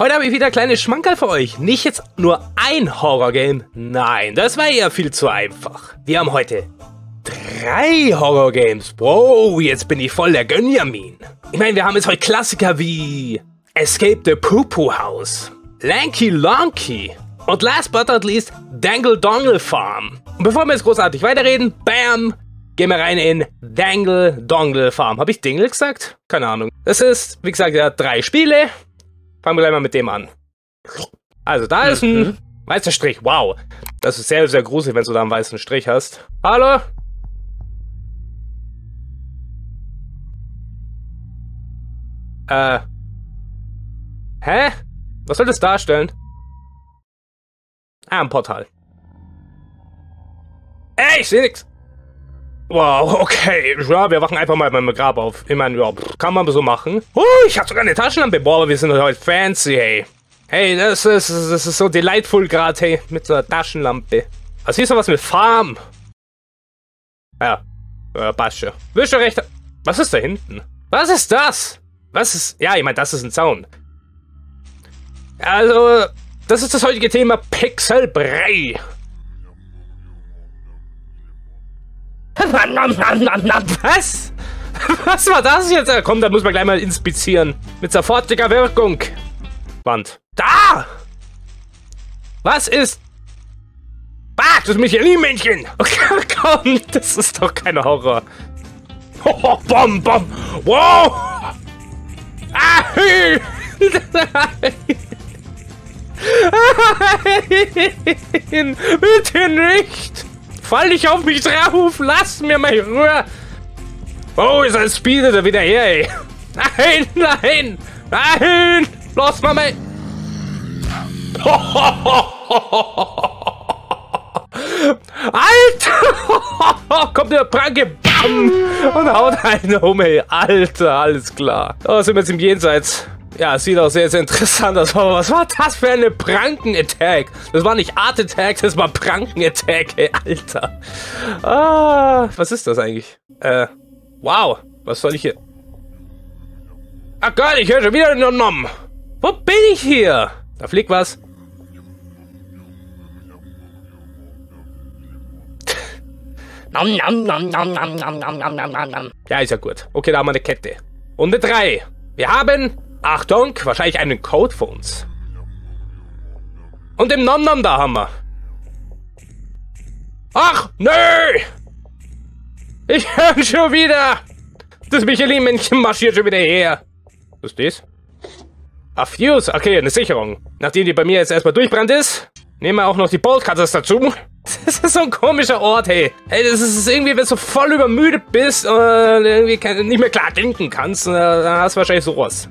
Heute habe ich wieder kleine Schmankerl für euch. Nicht jetzt nur ein Horror-Game. Nein, das war eher viel zu einfach. Wir haben heute drei Horror-Games. Wow, jetzt bin ich voll der Gönjamin. Ich meine, wir haben jetzt heute Klassiker wie Escape the Poo Poo House, Lanky Lonky und last but not least Dangle Dongle Farm. Und bevor wir jetzt großartig weiterreden, bam, gehen wir rein in Dangle Dongle Farm. Habe ich Dingle gesagt? Keine Ahnung. Das ist, wie gesagt, ja, drei Spiele. Fangen wir gleich mal mit dem an. Also, da ist ein Mhm. weißer Strich. Wow. Das ist sehr, sehr gruselig, wenn du da einen weißen Strich hast. Hallo? Äh. Hä? Was soll das darstellen? Ah, ein Portal. Ey, ich seh nix. Wow, okay. Ja, wir wachen einfach mal beim Grab auf. Ich meine, ja, kann man so machen. Oh, ich hab sogar eine Taschenlampe. Boah, wir sind heute fancy, hey. Hey, das ist, das ist so delightful gerade, hey, mit so einer Taschenlampe. Was hieß da was mit Farm? Ja, äh. Wisst ihr recht. Was ist da hinten? Was ist das? Was ist. Ja, ich meine, das ist ein Zaun. Also, das ist das heutige Thema Pixelbrei. Was? Was war das jetzt? Ah, Komm, da muss man gleich mal inspizieren. Mit sofortiger Wirkung. Wand. Da! Was ist... Ah, das Michelin-Männchen! Okay, komm, das ist doch kein Horror. Oh, bom, bom. Wow! Ah, hey. Bitte nicht! Fall nicht auf mich drauf! Lass mir mal Ruhe! Oh, ist ein Speeder wieder her, ey! Nein, nein! Nein! Los, Mama! Alter! Kommt der Pranke, bam! Und haut einen um, ey. Alter, alles klar. Oh, sind wir jetzt im Jenseits. Ja, sieht auch sehr, sehr interessant aus. Aber was war das für eine Pranken-Attack? Das war nicht Art-Attack, das war Pranken-Attack, ey, Alter. Ah, was ist das eigentlich? Äh, wow. Was soll ich hier? Ach Gott, ich höre schon wieder den Nom. Wo bin ich hier? Da fliegt was. Nom, nom, nom, nom, nom, nom, nom, nom, nom, nom. Ja, ist ja gut. Okay, da haben wir eine Kette. Und eine 3. Wir haben, Achtung, wahrscheinlich einen Code für uns. Und im Nom Nom da haben wir. Ach, nö! Ich höre schon wieder. Das Michelin-Männchen marschiert schon wieder her. Was ist das? Ach, Fuse. Okay, eine Sicherung. Nachdem die bei mir jetzt erstmal durchbrannt ist, nehmen wir auch noch die Boltcutters dazu. Das ist so ein komischer Ort, hey. Hey, das ist irgendwie, wenn du voll übermüdet bist und irgendwie nicht mehr klar denken kannst, äh, dann hast du wahrscheinlich sowas.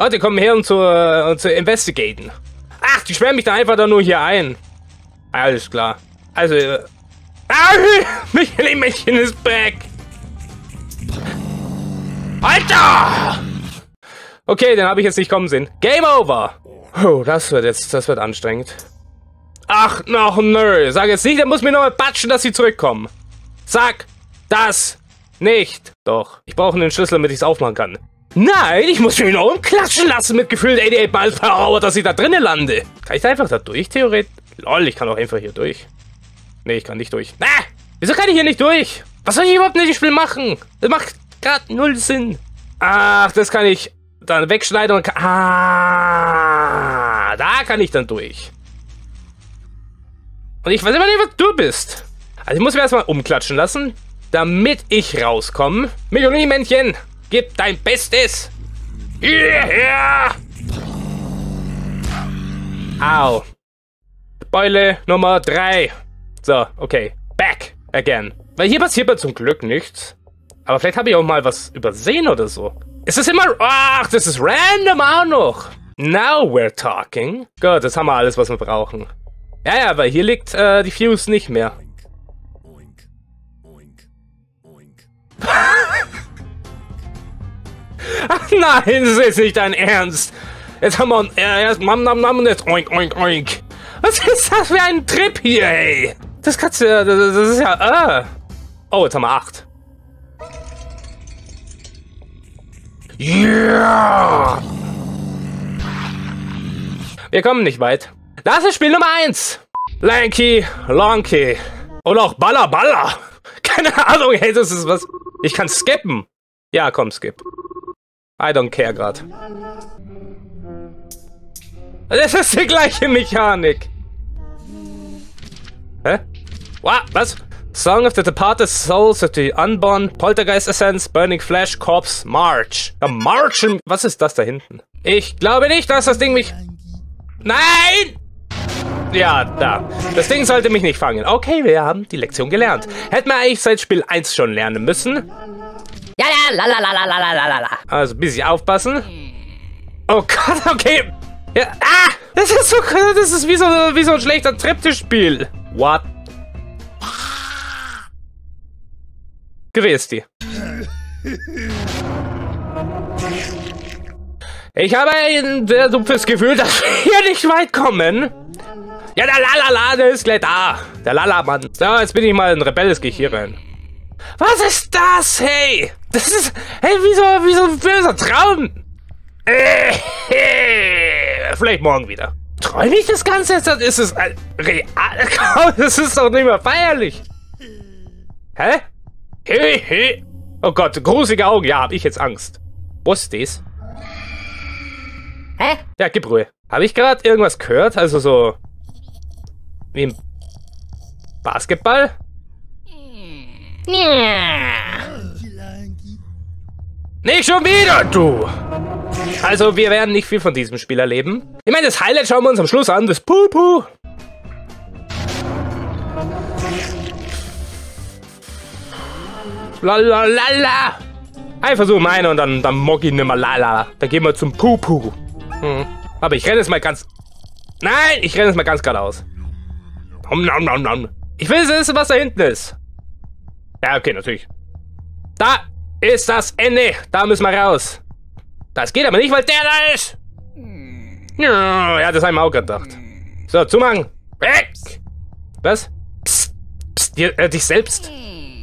Oh, die kommen her, um zu, äh, zu investigaten. Ach, die sperren mich da einfach nur hier ein. Alles klar. Also, äh, ah, Michelin-Männchen ist back. Alter! Okay, den habe ich jetzt nicht kommen sehen. Game over! Oh, das wird jetzt, das wird anstrengend. Ach, noch nö. Sag jetzt nicht, er muss mir nochmal batschen, dass sie zurückkommen. Sag das nicht. Doch, ich brauche einen Schlüssel, damit ich es aufmachen kann. Nein, ich muss mich noch umklatschen lassen mit gefühlt 88 Miles per Hour, dass ich da drinnen lande. Kann ich da einfach da durch, theoretisch? Lol, ich kann auch einfach hier durch. Nee, ich kann nicht durch. Na, wieso kann ich hier nicht durch? Was soll ich überhaupt in diesem Spiel machen? Das macht gerade null Sinn. Ach, das kann ich dann wegschneiden und kann... Ah, da kann ich dann durch. Und ich weiß immer nicht, was du bist. Also ich muss mir erstmal umklatschen lassen, damit ich rauskomme. Michelin-Männchen, gib dein Bestes. Yeah. Au. Beule Nummer 3. So, okay. Back again. Weil hier passiert mir zum Glück nichts. Aber vielleicht habe ich auch mal was übersehen oder so. Ist das immer... Ach, das ist random auch noch. Now we're talking. Gut, das haben wir alles, was wir brauchen. Ja, ja, weil hier liegt äh, die Fuse nicht mehr. Ach nein, das ist nicht dein Ernst. Jetzt haben wir äh, erst Mam Nam Nam und jetzt Oink Oink Oink. Was ist das für ein Trip hier, ey? Das kannst du ja, das, das ist ja, äh. Oh, jetzt haben wir acht. Yeah! Wir kommen nicht weit. Das ist Spiel Nummer 1. Lanky, Lonky. Oder auch Baller Baller. Keine Ahnung, hey, das ist was. Ich kann skippen. Ja, komm, skip. I don't care grad. Das ist die gleiche Mechanik. Hä? What? Was? Song of the Departed Souls of the Unborn, Poltergeist Essence, Burning Flesh, Corpse, March. Ja, Marchen. Was ist das da hinten? Ich glaube nicht, dass das Ding mich... Nein! Ja, da. Das Ding sollte mich nicht fangen. Okay, wir haben die Lektion gelernt. Hätten wir eigentlich seit Spiel 1 schon lernen müssen. Ja, ja, la la la la la la la la. Also ein bisschen aufpassen. Oh Gott, okay. Ja, ah! Das ist so, das ist wie so, wie so ein schlechter Trepptischspiel. What? Grüß dich. Ich habe ein sehr dumpfes Gefühl, dass wir hier nicht weit kommen. Ja, der Lalala, der ist gleich da. Der Lalamann. So, jetzt bin ich mal ein rebelles Gehirn. Was ist das, hey? Das ist, hey, wie so, wie so ein böser Traum. Äh, Vielleicht morgen wieder. Träume ich das Ganze jetzt? Ist es ein real? Das ist doch nicht mehr feierlich. Hä? Hey, hey. Oh Gott, gruselige Augen. Ja, hab ich jetzt Angst. Wo ist das? Hä? Ja, gib Ruhe. Habe ich gerade irgendwas gehört? Also so... Wie im Basketball? Ja. Nicht schon wieder, du! Also, wir werden nicht viel von diesem Spiel erleben. Ich meine, das Highlight schauen wir uns am Schluss an, das Pupu. Lalalala. Ein Versuch meine und dann, dann mock ich nimmer lala. Dann gehen wir zum Pupu. Hm. Aber ich renne jetzt mal ganz... Nein, ich renne jetzt mal ganz geradeaus. Nom, nom, nom, nom. Ich will wissen, was da hinten ist. Ja, okay, natürlich. Da ist das Ende. Da müssen wir raus. Das geht aber nicht, weil der da ist. Ja, das habe ich mir auch gedacht. So, zumachen. Weg. Was? Psst, psst, dir, äh, dich selbst.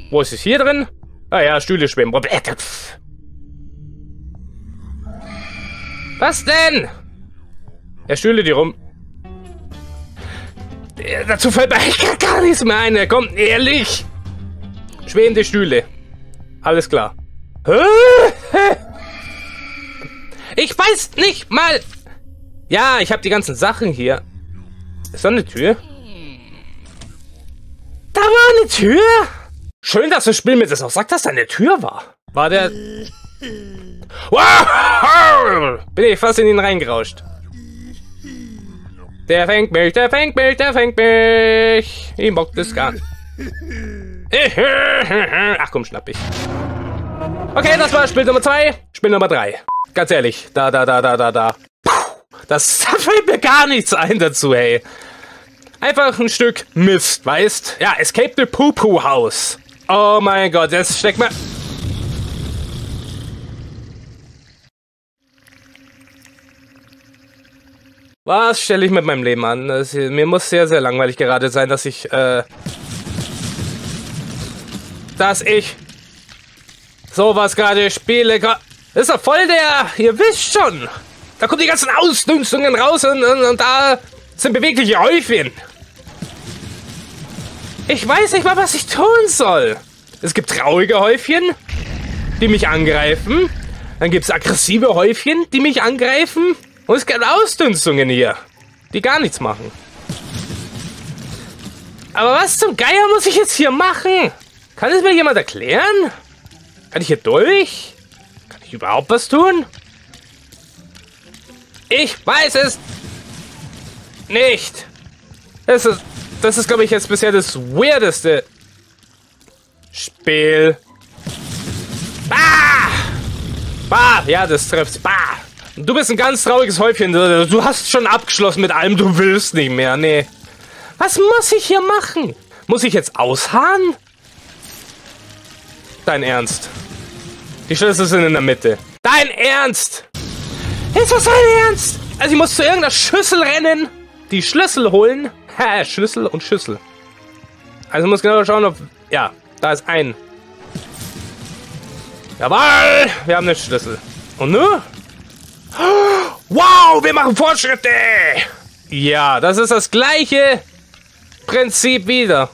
Wo ist es hier drin? Ah ja, Stühle schwimmen. Was denn? Er Stühle die rum. Äh, Dazu fällt mir gar nichts mehr ein. Komm, ehrlich. Schwebende Stühle. Alles klar. Ich weiß nicht mal. Ja, ich habe die ganzen Sachen hier. Ist da eine Tür? Da war eine Tür? Schön, dass das Spiel mir das auch sagt, dass da eine Tür war. War der... Wow! Bin ich fast in ihn reingerauscht. Der fängt mich, der fängt mich, der fängt mich. Ich mag das gar nicht. Ach komm, schnapp ich. Okay, das war Spiel Nummer 2. Spiel Nummer 3. Ganz ehrlich, da, da, da, da, da, da. Das da fällt mir gar nichts ein dazu, hey. Einfach ein Stück Mist, weißt? Ja, Escape the Poo-Poo House. Oh mein Gott, jetzt steckt mal... Was stelle ich mit meinem Leben an? Das, mir muss sehr, sehr langweilig gerade sein, dass ich, äh... Dass ich... sowas gerade spiele. Ist doch voll der... Ihr wisst schon. Da kommen die ganzen Ausdünstungen raus und, und, und da sind bewegliche Häufchen. Ich weiß nicht mal, was ich tun soll. Es gibt traurige Häufchen, die mich angreifen. Dann gibt es aggressive Häufchen, die mich angreifen. Und es gibt Ausdünstungen hier, die gar nichts machen. Aber was zum Geier muss ich jetzt hier machen? Kann es mir jemand erklären? Kann ich hier durch? Kann ich überhaupt was tun? Ich weiß es nicht. Das ist, das ist glaube ich, jetzt bisher das weirdeste Spiel. Bah! Bah! Ja, das trifft. Bah! Du bist ein ganz trauriges Häufchen. Du hast schon abgeschlossen mit allem. Du willst nicht mehr. Nee. Was muss ich hier machen? Muss ich jetzt ausharren? Dein Ernst. Die Schlüssel sind in der Mitte. Dein Ernst! Ist das dein Ernst? Also ich muss zu irgendeiner Schüssel rennen, die Schlüssel holen. Ha, Schlüssel und Schüssel. Also ich muss genau schauen, ob... Ja, da ist ein. Jawohl! Wir haben den Schlüssel. Und nu? Wow, wir machen Fortschritte! Ja, das ist das gleiche Prinzip wieder.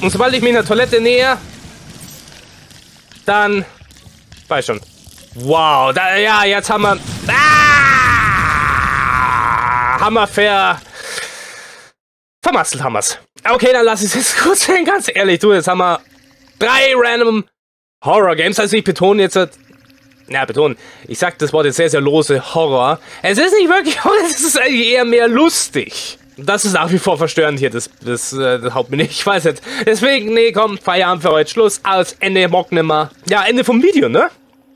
Und sobald ich mich in der Toilette näher, dann... Weiß schon. Wow, da, ja, jetzt haben wir... Ah! Wir ver... Vermasselt haben wir's. Okay, dann lass ich es jetzt kurz sein, ganz ehrlich. Du, jetzt haben wir drei random Horror Games. Also ich betone jetzt... Ja, betonen. Ich sag das Wort jetzt sehr, sehr lose Horror. Es ist nicht wirklich Horror, es ist eigentlich eher mehr lustig. Das ist nach wie vor verstörend hier, das, das, äh, das haut mir nicht, ich weiß nicht. Deswegen, nee, komm, Feierabend für heute, Schluss, aus, Ende, Mock nimmer. Ja, Ende vom Video, ne?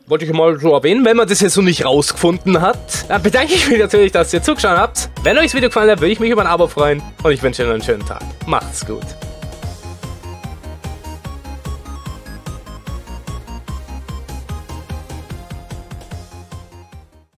Wollte ich mal so erwähnen, wenn man das jetzt so nicht rausgefunden hat. Dann bedanke ich mich natürlich, dass ihr zugeschaut habt. Wenn euch das Video gefallen hat, würde ich mich über ein Abo freuen. Und ich wünsche euch einen schönen Tag. Macht's gut.